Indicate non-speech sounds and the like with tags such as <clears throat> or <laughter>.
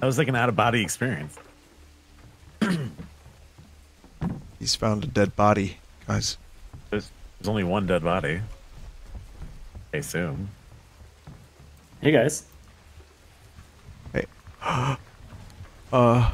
That was like an out of body experience. <clears throat> He's found a dead body, guys. There's, there's only one dead body. I assume. Hey guys. Hey. <gasps> uh,